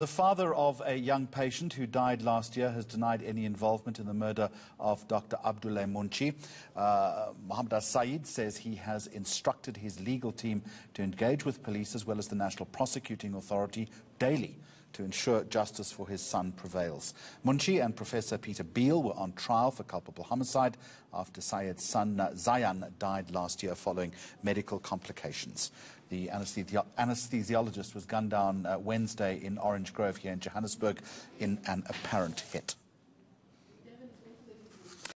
The father of a young patient who died last year has denied any involvement in the murder of Dr. Abdulhay Munshi. Uh, Mohammed Sayed says he has instructed his legal team to engage with police as well as the National Prosecuting Authority daily to ensure justice for his son prevails. Munshi and Professor Peter Beale were on trial for culpable homicide after Sayed's son Zayan died last year following medical complications. The anesthesi anesthesiologist was gunned down uh, Wednesday in Orange Grove here in Johannesburg in an apparent hit.